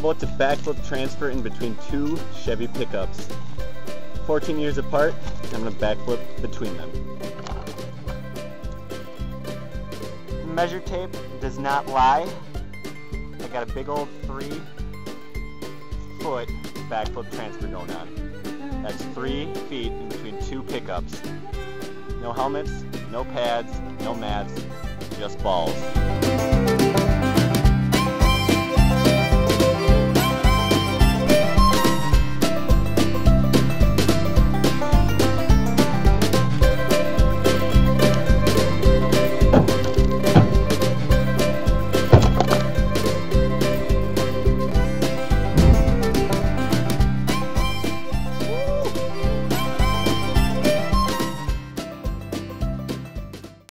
To backflip transfer in between two Chevy pickups. 14 years apart, I'm gonna backflip between them. Measure tape does not lie. I got a big old three foot backflip transfer going on. That's three feet in between two pickups. No helmets, no pads, no mats, just balls.